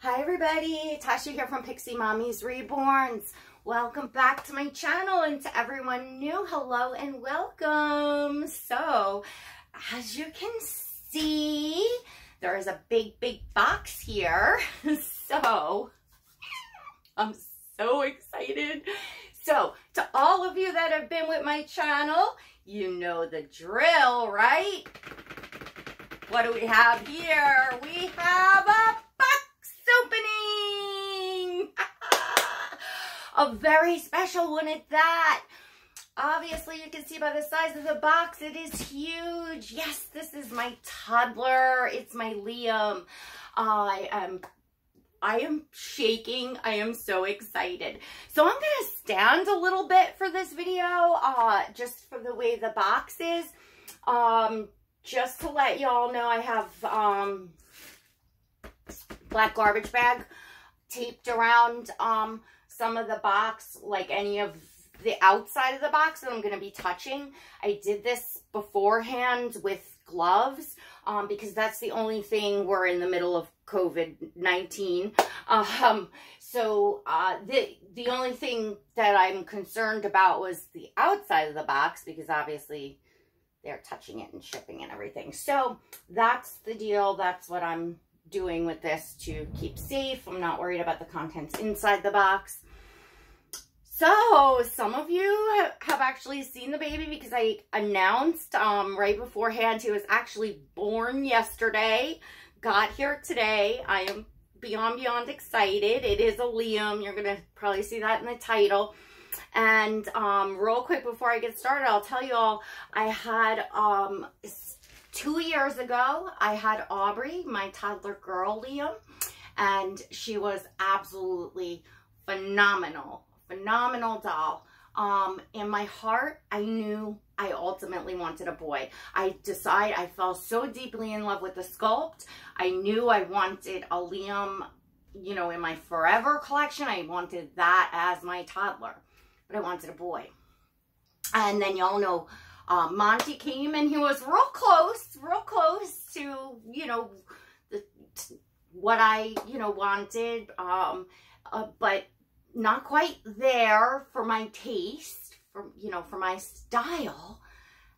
Hi everybody, Tasha here from Piximommys Reborns. Welcome back to my channel and to everyone new, hello and welcome. So, as you can see, there is a big, big box here. So, I'm so excited. So, to all of you that have been with my channel, you know the drill, right? What do we have here? We have a opening. a very special one at that. Obviously, you can see by the size of the box, it is huge. Yes, this is my toddler. It's my Liam. I am I am shaking. I am so excited. So I'm going to stand a little bit for this video, uh, just for the way the box is. Um, just to let y'all know, I have um, black garbage bag taped around um, some of the box, like any of the outside of the box that I'm going to be touching. I did this beforehand with gloves um, because that's the only thing we're in the middle of COVID-19. Um, so uh, the, the only thing that I'm concerned about was the outside of the box because obviously they're touching it and shipping and everything. So that's the deal. That's what I'm doing with this to keep safe. I'm not worried about the contents inside the box. So some of you have actually seen the baby because I announced um, right beforehand he was actually born yesterday, got here today. I am beyond, beyond excited. It is a Liam. You're going to probably see that in the title. And um, real quick before I get started, I'll tell you all, I had um, two years ago, I had Aubrey, my toddler girl Liam, and she was absolutely phenomenal phenomenal doll. Um, in my heart, I knew I ultimately wanted a boy. I decided I fell so deeply in love with the sculpt. I knew I wanted a Liam, you know, in my forever collection. I wanted that as my toddler, but I wanted a boy. And then y'all know uh, Monty came and he was real close, real close to, you know, the, what I, you know, wanted. Um, uh, but not quite there for my taste, for, you know, for my style.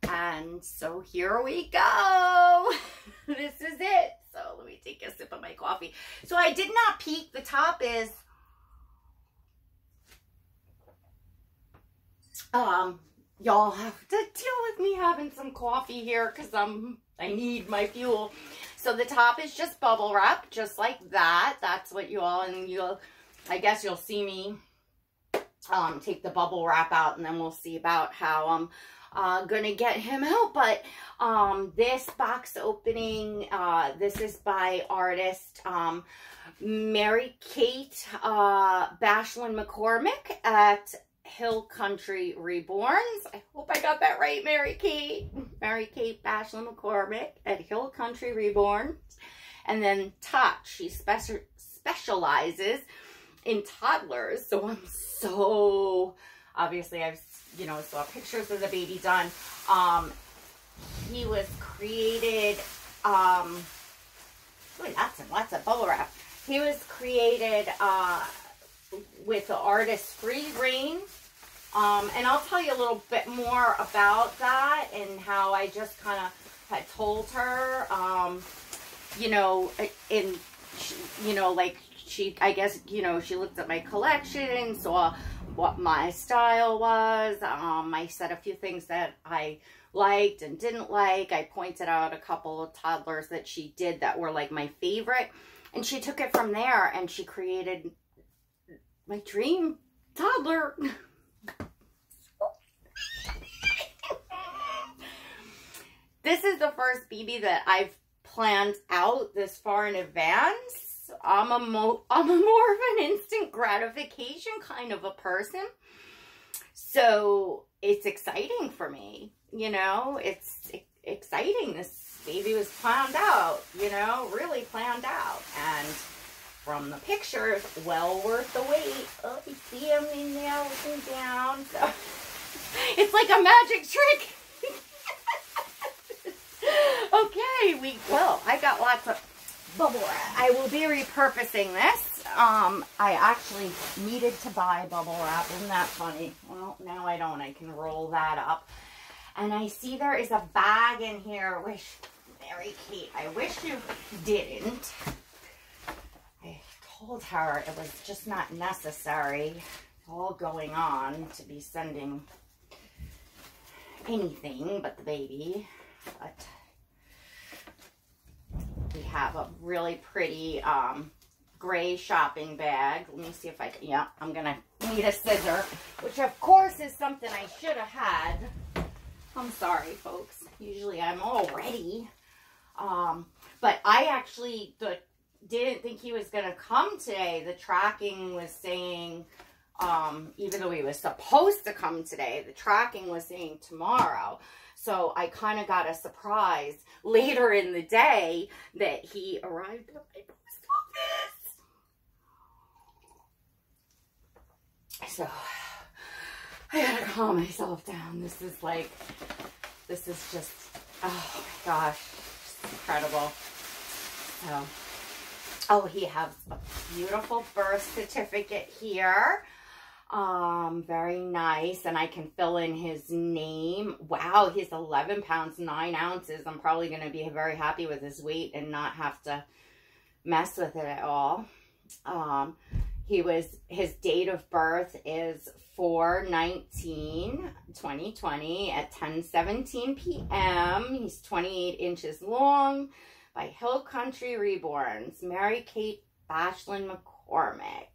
And so here we go. this is it. So let me take a sip of my coffee. So I did not peek. The top is, um, y'all have to deal with me having some coffee here because I'm, I need my fuel. So the top is just bubble wrap, just like that. That's what you all, and you'll, I guess you'll see me um, take the bubble wrap out and then we'll see about how I'm uh, gonna get him out. But um, this box opening, uh, this is by artist um, Mary Kate uh, Bashline McCormack at Hill Country Reborns. I hope I got that right, Mary Kate. Mary Kate Bashline McCormack at Hill Country Reborns. And then Touch, she special specializes in toddlers. So I'm so, obviously I've, you know, saw pictures of the baby done. Um, he was created, um, ooh, lots and lots of bubble wrap. He was created, uh, with the artist Free Reign. Um, and I'll tell you a little bit more about that and how I just kind of had told her, um, you know, in, you know, like she, I guess, you know, she looked at my collection, saw what my style was. Um, I said a few things that I liked and didn't like. I pointed out a couple of toddlers that she did that were like my favorite. And she took it from there and she created my dream toddler. this is the first baby that I've planned out this far in advance. I'm a, mo I'm a more of an instant gratification kind of a person. So it's exciting for me, you know, it's exciting. This baby was planned out, you know, really planned out. And from the pictures, well worth the wait. Oh, you see him in there looking down. So it's like a magic trick. Okay, we, well, I got lots of bubble wrap. I will be repurposing this. Um, I actually needed to buy bubble wrap. Isn't that funny? Well, now I don't. I can roll that up. And I see there is a bag in here, which, Mary Kate, I wish you didn't. I told her it was just not necessary, all going on, to be sending anything but the baby. But we have a really pretty um, gray shopping bag. Let me see if I can, yeah, I'm going to need a scissor, which of course is something I should have had. I'm sorry, folks. Usually I'm all ready. Um, but I actually the, didn't think he was going to come today. The tracking was saying, um, even though he was supposed to come today, the tracking was saying tomorrow. So I kind of got a surprise later in the day that he arrived at my post office. So I gotta calm myself down. This is like, this is just, oh my gosh, incredible. So, oh, he has a beautiful birth certificate here. Um, very nice. And I can fill in his name. Wow, he's 11 pounds, 9 ounces. I'm probably going to be very happy with his weight and not have to mess with it at all. Um, he was, his date of birth is 4-19, 2020 at 10-17 p.m. He's 28 inches long by Hill Country Reborns. Mary Kate Bashline McCormack.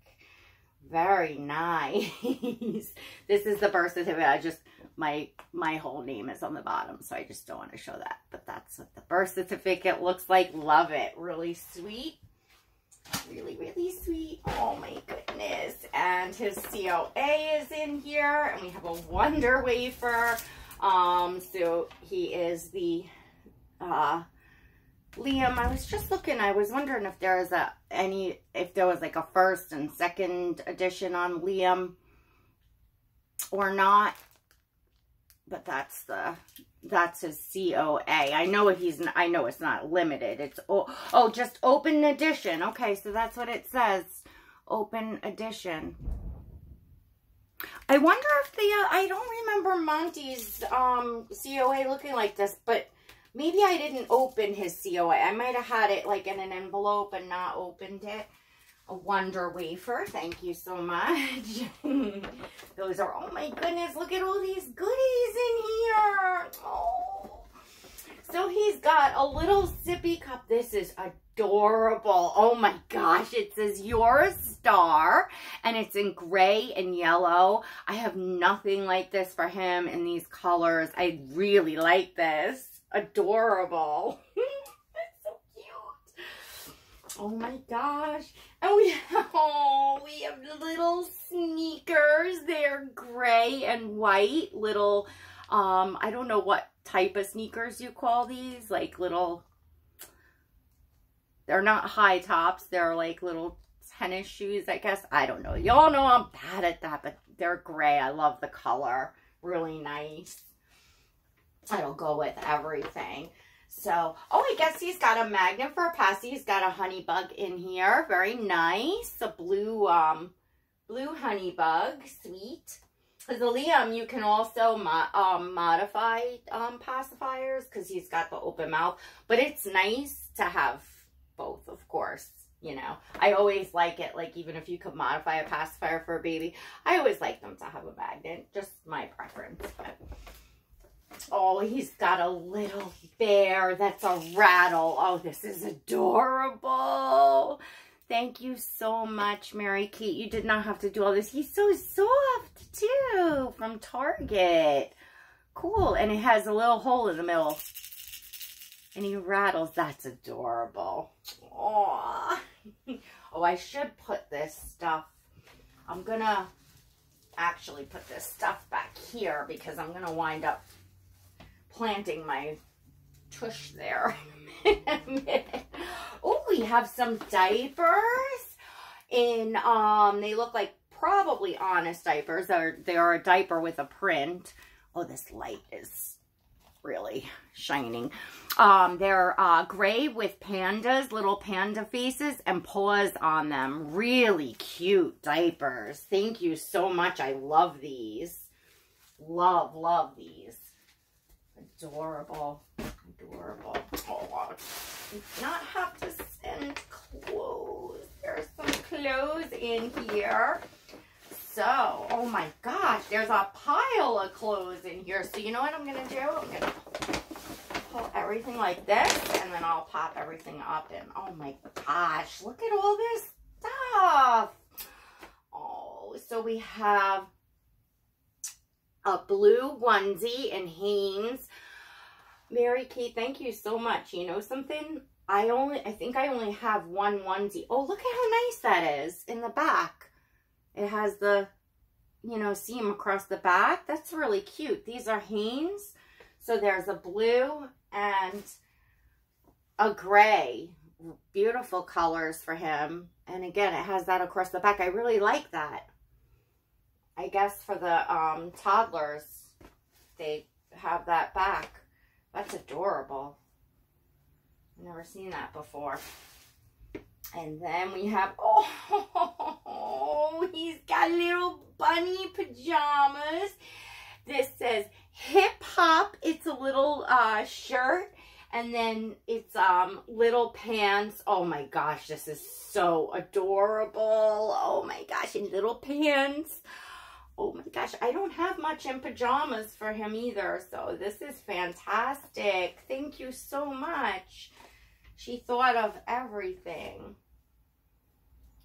Very nice. this is the birth certificate. I just, my, my whole name is on the bottom, so I just don't want to show that. But that's what the birth certificate looks like. Love it. Really sweet. Really, really sweet. Oh my goodness. And his COA is in here. And we have a Wonder Wafer. Um, so he is the, uh, Liam, I was just looking, I was wondering if there was a, any, if there was like a first and second edition on Liam or not. But that's the, that's his COA. I know he's, I know it's not limited. It's, oh, oh, just open edition. Okay, so that's what it says. Open edition. I wonder if the, uh, I don't remember Monty's um, COA looking like this, but Maybe I didn't open his COA. I might have had it like in an envelope and not opened it. A Wonder Wafer. Thank you so much. Those are, oh my goodness, look at all these goodies in here. Oh. So he's got a little sippy cup. This is adorable. Oh my gosh. It says, you're a star. And it's in gray and yellow. I have nothing like this for him in these colors. I really like this adorable. So cute. Oh my gosh. And we oh, we have little sneakers. They're gray and white. Little, um, I don't know what type of sneakers you call these. Like little, they're not high tops. They're like little tennis shoes, I guess. I don't know. Y'all know I'm bad at that, but they're gray. I love the color. Really nice it'll go with everything. So, oh, I guess he's got a magnet for a passy. He's got a honey bug in here. Very nice. A blue, um, blue honey bug. Sweet. Because Liam, you can also mo um, modify um, pacifiers because he's got the open mouth. But it's nice to have both, of course. You know, I always like it, like even if you could modify a pacifier for a baby, I always like them to have a magnet. Just my preference, but... Oh, he's got a little bear that's a rattle. Oh, this is adorable. Thank you so much, Mary Kate. You did not have to do all this. He's so soft, too, from Target. Cool. And it has a little hole in the middle. And he rattles. That's adorable. Oh, oh I should put this stuff. I'm going to actually put this stuff back here because I'm going to wind up planting my tush there. oh, we have some diapers in, um, they look like probably honest diapers. They're, they are a diaper with a print. Oh, this light is really shining. Um, they're uh, gray with pandas, little panda faces, and paws on them. Really cute diapers. Thank you so much. I love these. Love, love these. Adorable. Adorable. Oh, I not have to send clothes. There's some clothes in here. So, oh my gosh, there's a pile of clothes in here. So you know what I'm going to do? I'm going to pull everything like this and then I'll pop everything up and oh my gosh, look at all this stuff. Oh, so we have a blue onesie in Hanes. Mary Kate, thank you so much. You know something? I only, I think I only have one onesie. Oh, look at how nice that is in the back. It has the, you know, seam across the back. That's really cute. These are Hanes. So there's a blue and a gray. Beautiful colors for him. And again, it has that across the back. I really like that. I guess for the um, toddlers, they have that back. That's adorable. I've never seen that before. And then we have, oh, he's got little bunny pajamas. This says hip hop. It's a little uh, shirt. And then it's um little pants. Oh my gosh, this is so adorable. Oh my gosh, and little pants. Oh my gosh, I don't have much in pajamas for him either. So this is fantastic. Thank you so much. She thought of everything.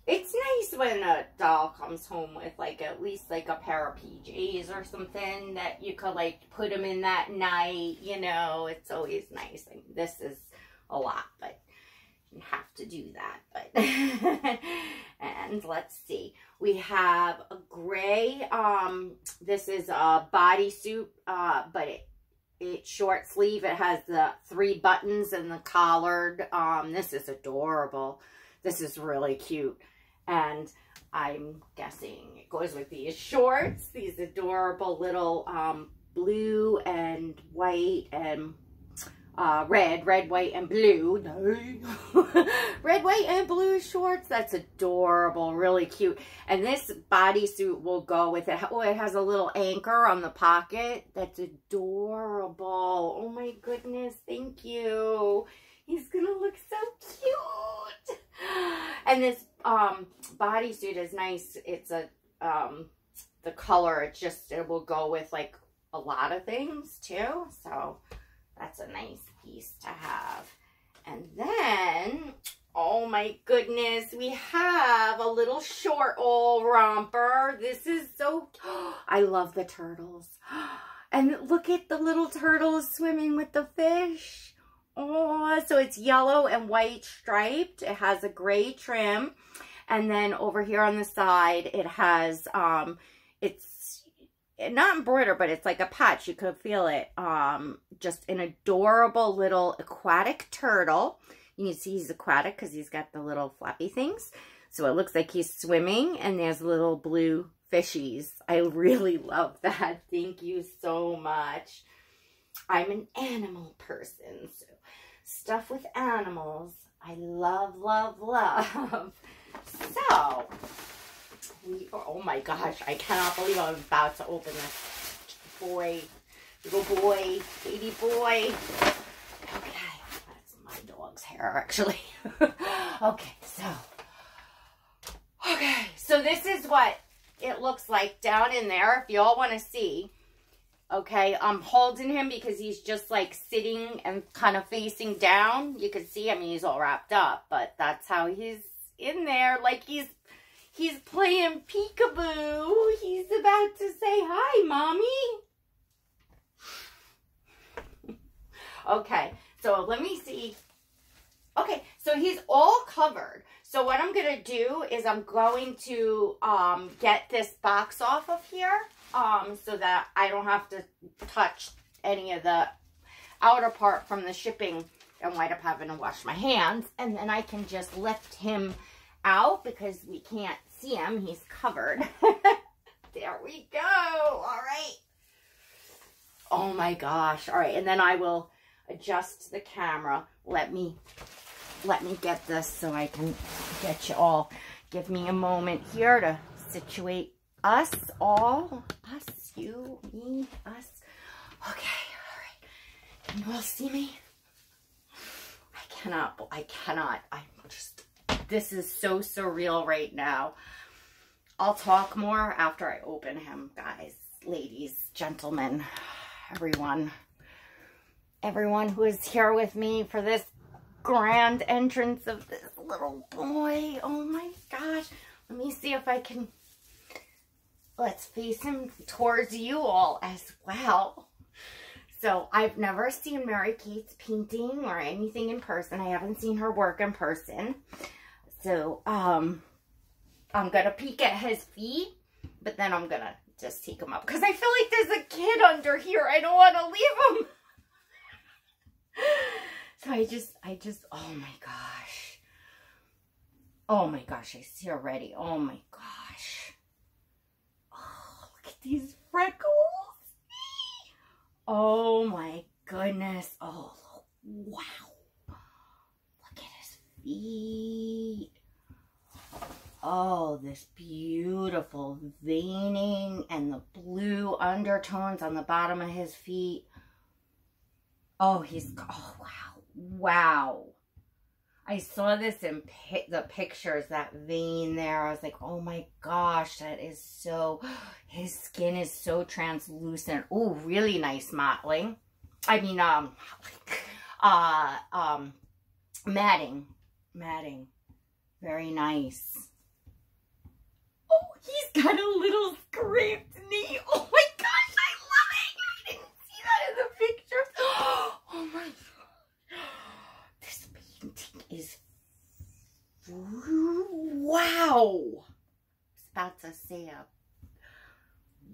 It's nice when a doll comes home with like at least like a pair of PJs or something that you could like put them in that night, you know, it's always nice. I mean, this is a lot, but you have to do that. But and let's see, we have a gray. Um, this is a bodysuit, uh, but it it's short sleeve. It has the three buttons and the collared. Um, this is adorable. This is really cute. And I'm guessing it goes with these shorts, these adorable little um, blue and white and uh, red, red, white, and blue. red, white, and blue shorts. That's adorable. Really cute. And this bodysuit will go with it. Oh, it has a little anchor on the pocket. That's adorable. Oh my goodness. Thank you. He's going to look so cute. And this um, bodysuit is nice. It's a, um, the color, it just, it will go with like a lot of things too. So that's a nice piece to have. And then, oh my goodness, we have a little short old romper. This is so, I love the turtles. And look at the little turtles swimming with the fish. Oh, so it's yellow and white striped. It has a gray trim. And then over here on the side, it has, um, it's not embroidered, but it's like a patch. You could feel it. Um, just an adorable little aquatic turtle. You can see he's aquatic because he's got the little flappy things. So it looks like he's swimming and there's little blue fishies. I really love that. Thank you so much. I'm an animal person, so stuff with animals, I love, love, love. So, are, oh, oh my gosh, I cannot believe I'm about to open this. Boy, little boy, baby boy. Okay, that's my dog's hair actually. okay, so, okay, so this is what it looks like down in there, if y'all want to see. Okay, I'm holding him because he's just like sitting and kind of facing down. You can see, I mean, he's all wrapped up, but that's how he's in there. Like he's He's playing peekaboo. He's about to say hi, Mommy. okay, so let me see. Okay, so he's all covered. So what I'm going to do is I'm going to um, get this box off of here um, so that I don't have to touch any of the outer part from the shipping and wind up having to wash my hands. And then I can just lift him out because we can't see him. He's covered. there we go. All right. Oh my gosh. All right. And then I will adjust the camera. Let me, let me get this so I can get you all. Give me a moment here to situate us all. Us, you, me, us. Okay. All right. Can you all see me? I cannot, I cannot. I'm this is so surreal right now. I'll talk more after I open him, guys, ladies, gentlemen, everyone. Everyone who is here with me for this grand entrance of this little boy. Oh my gosh. Let me see if I can... Let's face him towards you all as well. So I've never seen Mary Kate's painting or anything in person. I haven't seen her work in person. So, um, I'm going to peek at his feet, but then I'm going to just take him up. Because I feel like there's a kid under here. I don't want to leave him. so I just, I just, oh my gosh. Oh my gosh, I see already. Oh my gosh. Oh, look at these freckles. Oh my goodness. Oh, wow. Feet. Oh, this beautiful veining and the blue undertones on the bottom of his feet. Oh, he's, oh, wow. Wow. I saw this in pi the pictures, that vein there. I was like, oh my gosh, that is so, his skin is so translucent. Oh, really nice mottling. I mean, um, uh, um, matting, matting. Very nice. Oh, he's got a little scraped knee. Oh my gosh, I love it. I didn't see that in the picture. Oh my god. This painting is wow. I was about to say a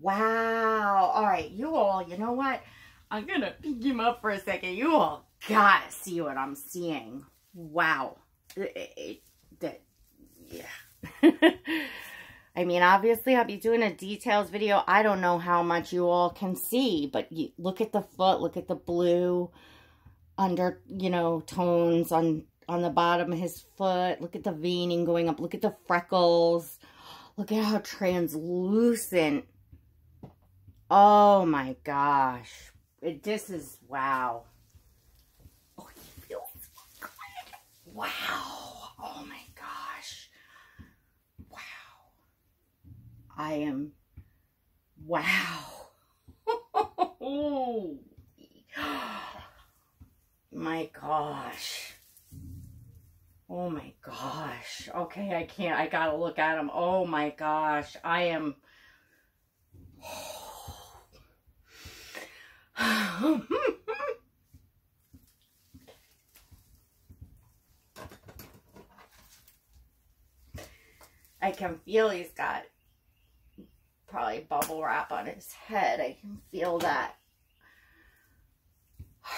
wow. All right, you all, you know what? I'm going to pick him up for a second. You all gotta see what I'm seeing. Wow. That, yeah. I mean, obviously, I'll be doing a details video. I don't know how much you all can see, but you, look at the foot. Look at the blue under, you know, tones on, on the bottom of his foot. Look at the veining going up. Look at the freckles. Look at how translucent. Oh, my gosh. It, this is, wow. Oh, he feels good. Wow. Oh my gosh. Wow. I am, wow. my gosh. Oh my gosh. Okay, I can't. I gotta look at him. Oh my gosh. I am. I can feel he's got probably bubble wrap on his head. I can feel that.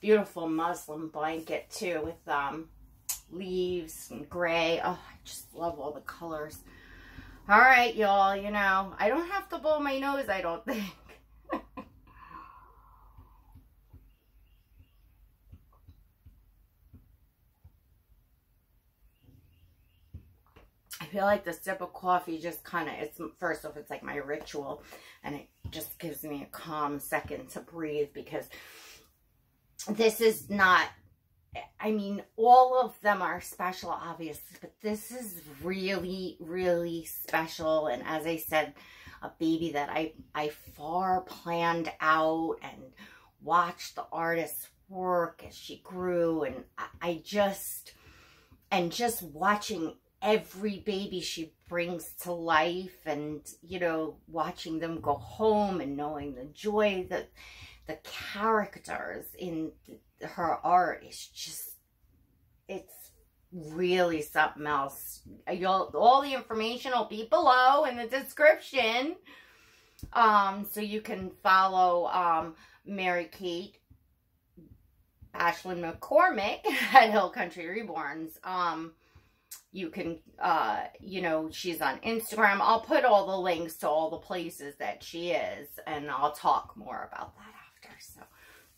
Beautiful muslin blanket too with um, leaves and gray. Oh, I just love all the colors. All right, y'all, you know, I don't have to blow my nose, I don't think. Feel like the sip of coffee just kind of, it's first off, it's like my ritual and it just gives me a calm second to breathe because this is not, I mean, all of them are special, obviously, but this is really, really special. And as I said, a baby that I, I far planned out and watched the artist's work as she grew. And I, I just, and just watching every baby she brings to life and, you know, watching them go home and knowing the joy that the characters in her art is just, it's really something else. You'll, all the information will be below in the description. Um, so you can follow, um, Mary Kate Ashlyn McCormack at Hill Country Reborns. Um, you can, uh, you know, she's on Instagram. I'll put all the links to all the places that she is, and I'll talk more about that after. So,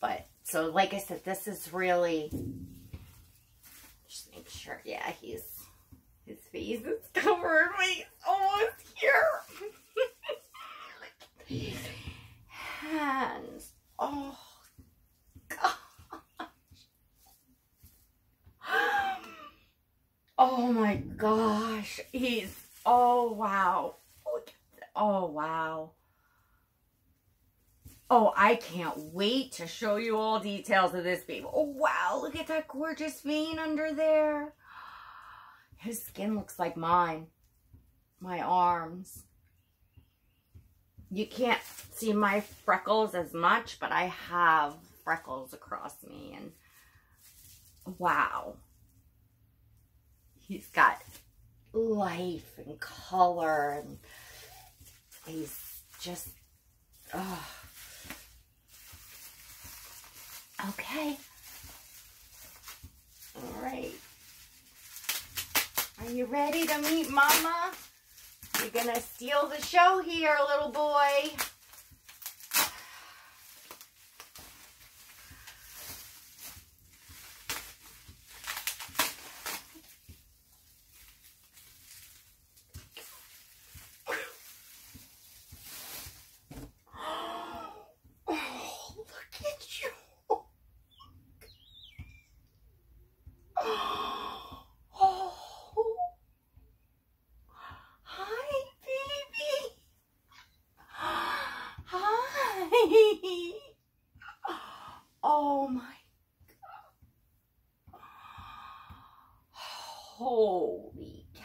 but, so like I said, this is really, just make sure, yeah, he's, his face is covered. Wait, almost here. hands. Oh, Oh my gosh. He's, oh wow. Oh wow. Oh, I can't wait to show you all details of this baby. Oh wow, look at that gorgeous vein under there. His skin looks like mine. My arms. You can't see my freckles as much, but I have freckles across me. And wow he's got life and color and he's just oh okay. All right. Are you ready to meet mama? You're gonna steal the show here little boy oh my God. Holy cow.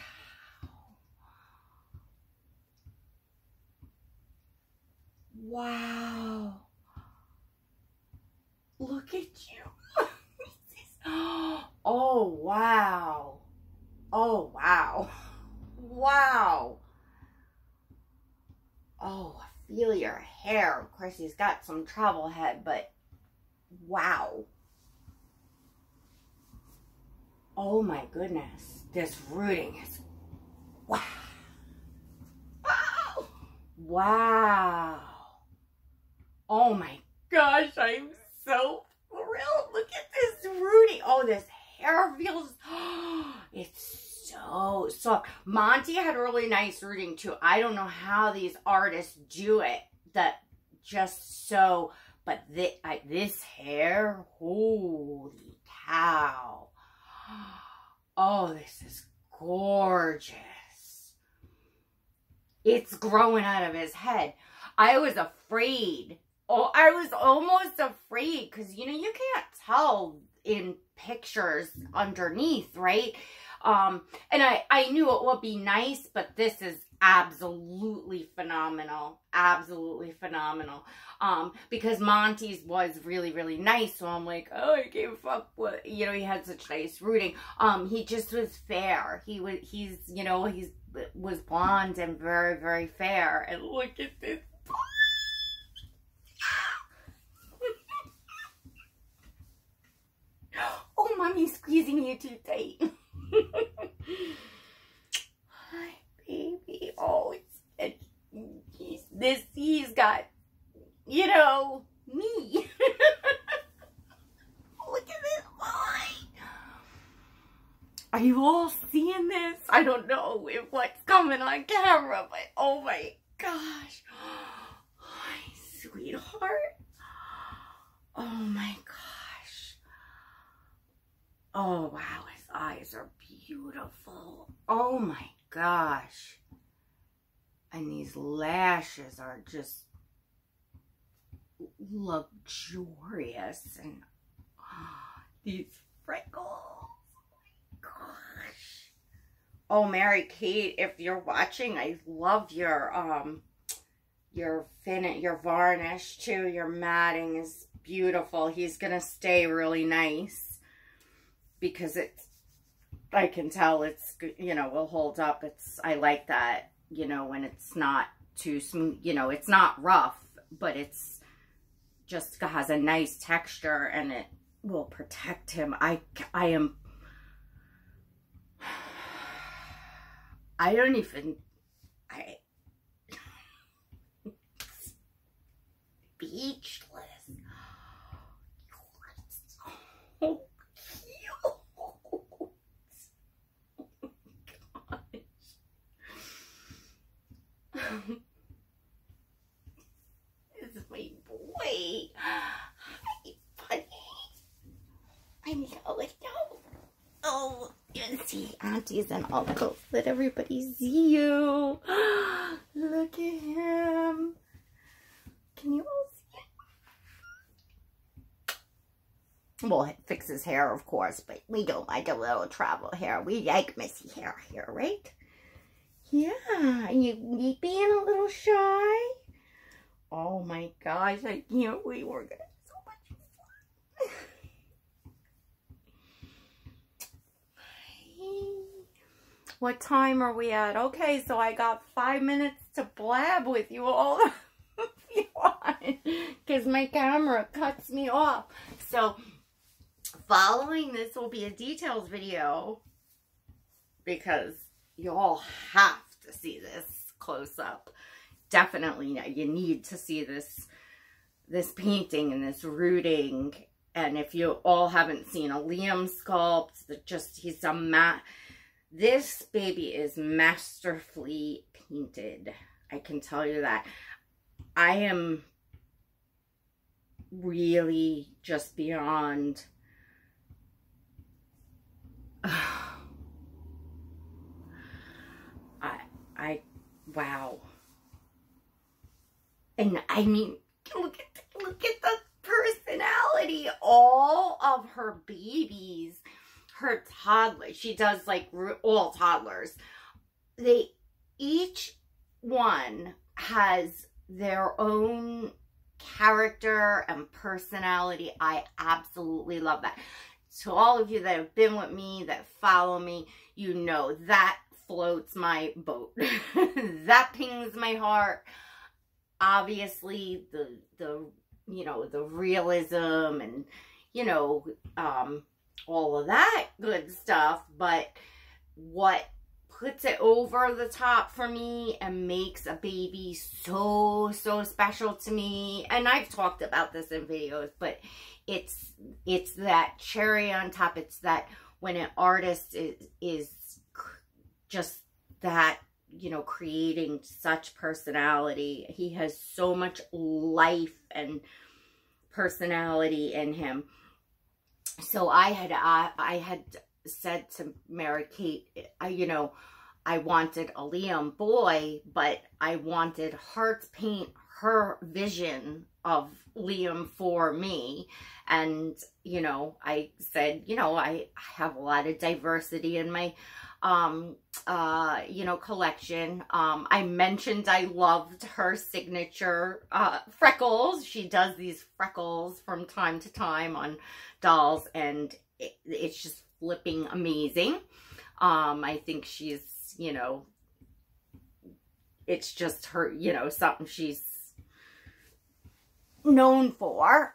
Wow. Look at you. oh, wow. Oh, wow. Wow. Oh, feel your hair. Of course, he's got some travel head, but wow. Oh my goodness. This rooting is wow. Wow. Wow. Oh my gosh, I'm so thrilled. Look at this rooting. Oh, this hair feels, it's so soft. Monty had really nice rooting too. I don't know how these artists do it. That just so, but this, I, this hair, holy cow. Oh, this is gorgeous. It's growing out of his head. I was afraid. Oh, I was almost afraid because, you know, you can't tell in pictures underneath, right? Um, and I, I knew it would be nice, but this is absolutely phenomenal. Absolutely phenomenal. Um, because Monty's was really, really nice. So I'm like, oh, I gave fuck what, you know, he had such nice rooting. Um, he just was fair. He was, he's, you know, he's, was blonde and very, very fair. And look at this oh, mommy's squeezing you too tight. Hi, baby. Oh, it's, it's he's this. He's got, you know, me. Look at this boy. Are you all seeing this? I don't know if what's coming on camera, but oh my gosh. My sweetheart. Oh my gosh. Oh wow, his eyes are beautiful. Oh my gosh. And these lashes are just luxurious and oh, these freckles. Oh gosh. Oh, Mary Kate, if you're watching, I love your um your fin your varnish too. Your matting is beautiful. He's gonna stay really nice because it's I can tell it's, you know, will hold up. It's, I like that, you know, when it's not too smooth, you know, it's not rough, but it's just has a nice texture and it will protect him. I, I am, I don't even, I, speechless. You're so cute. Oh my gosh. this is my boy. Hi, buddy. I need to let go. Oh, you see aunties and uncles. Let everybody see you. Look at him. Can you all see him? Well, fix his hair, of course, but we don't like a little travel hair. We like messy hair here, right? Yeah, you, you being a little shy? Oh my gosh, I can't wait. We're gonna have so much fun. what time are we at? Okay, so I got five minutes to blab with you all. Because my camera cuts me off. So, following this will be a details video. Because you all have to see this close up. Definitely, uh, you need to see this this painting and this rooting. And if you all haven't seen a Liam sculpt, that just he's a mat this baby is masterfully painted. I can tell you that. I am really just beyond I I wow. And I mean look at look at the personality all of her babies her toddler, she does like all toddlers, they each one has their own character and personality. I absolutely love that. To all of you that have been with me, that follow me, you know that floats my boat. that pings my heart. Obviously, the, the, you know, the realism and, you know, um, all of that good stuff, but what puts it over the top for me and makes a baby so, so special to me, and I've talked about this in videos, but it's, it's that cherry on top. It's that when an artist is, is just that you know, creating such personality. He has so much life and personality in him so I had I, I had said to Mary Kate, I, you know, I wanted a Liam boy, but I wanted her to paint her vision of Liam for me. And, you know, I said, you know, I, I have a lot of diversity in my, um, uh, you know, collection. Um, I mentioned I loved her signature, uh, freckles. She does these freckles from time to time on dolls and it, it's just flipping amazing. Um, I think she's, you know, it's just her, you know, something she's known for.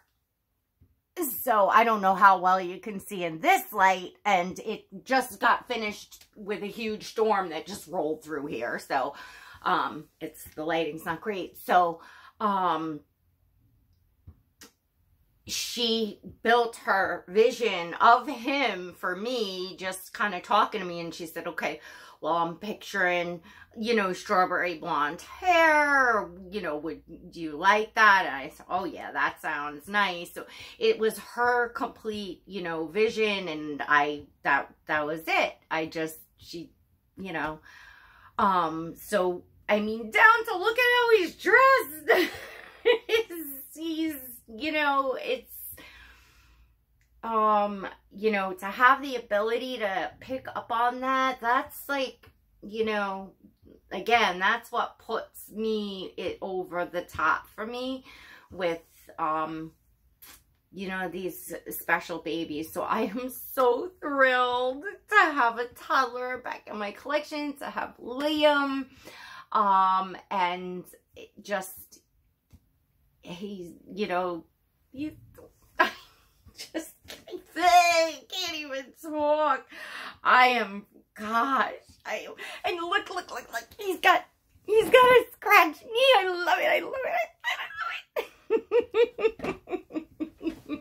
So I don't know how well you can see in this light and it just got finished with a huge storm that just rolled through here. So, um, it's, the lighting's not great. So, um, she built her vision of him for me, just kind of talking to me. And she said, okay, well, I'm picturing, you know, strawberry blonde hair. You know, would you like that? And I said, oh yeah, that sounds nice. So it was her complete, you know, vision. And I, that, that was it. I just, she, you know, um, so, I mean, down to look at how he's dressed. he's, he's you know, it's, um, you know, to have the ability to pick up on that, that's like, you know, again, that's what puts me it over the top for me with, um, you know, these special babies. So I am so thrilled to have a toddler back in my collection, to have Liam, um, and just, he's, you know, you just can't say, can't even talk. I am gosh. I and look, look, look, look. He's got he's got a scratch knee. I love it. I love it. I love it.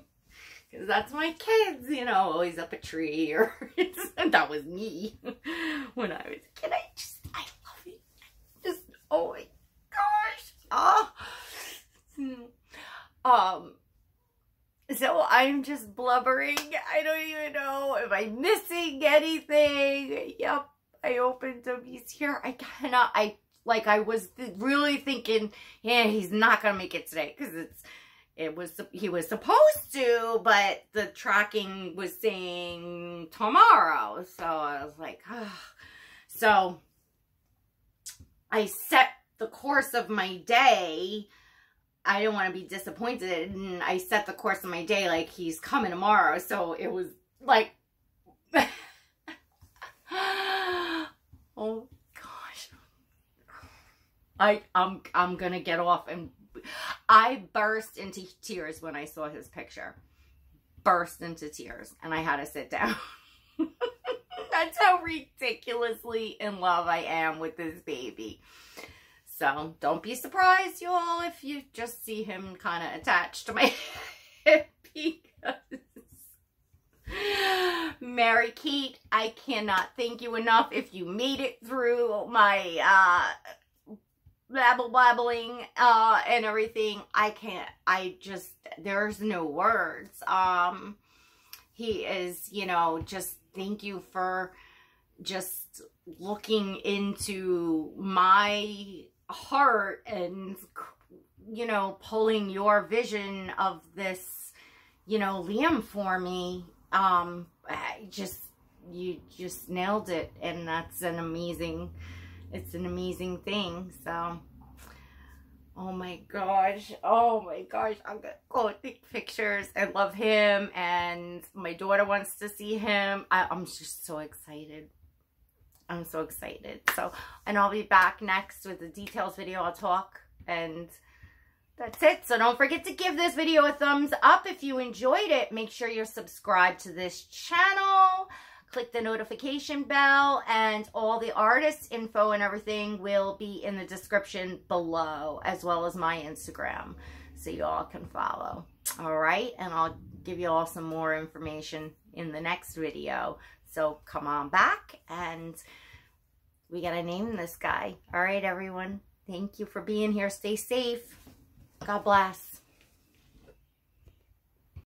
Cause that's my kids, you know, always up a tree or that was me when I was a kid. I just I love it. Just oh my gosh. Oh. Um so I'm just blubbering. I don't even know if I'm missing anything. Yep, I opened him. He's here. I cannot, I, like, I was really thinking, yeah, he's not going to make it today because it's, it was, he was supposed to, but the tracking was saying tomorrow. So I was like, so I set the course of my day I didn't want to be disappointed and I set the course of my day like he's coming tomorrow. So it was like Oh gosh. I I'm I'm to get off and I burst into tears when I saw his picture. Burst into tears and I had to sit down. That's how ridiculously in love I am with this baby. So don't be surprised, y'all, if you just see him kind of attached to my hip because Mary Kate, I cannot thank you enough if you made it through my uh blabble uh and everything. I can't I just there's no words. Um he is, you know, just thank you for just looking into my heart and you know pulling your vision of this you know liam for me um I just you just nailed it and that's an amazing it's an amazing thing so. Oh my gosh oh my gosh i'm gonna go take pictures. I love him and my daughter wants to see him. I, i'm just so excited I'm so excited. So, and I'll be back next with the details video. I'll talk and that's it. So don't forget to give this video a thumbs up if you enjoyed it. Make sure you're subscribed to this channel. Click the notification bell and all the artist info and everything will be in the description below as well as my Instagram so you all can follow. All right. And I'll give you all some more information in the next video. So come on back and we got to name this guy. All right, everyone. Thank you for being here. Stay safe. God bless.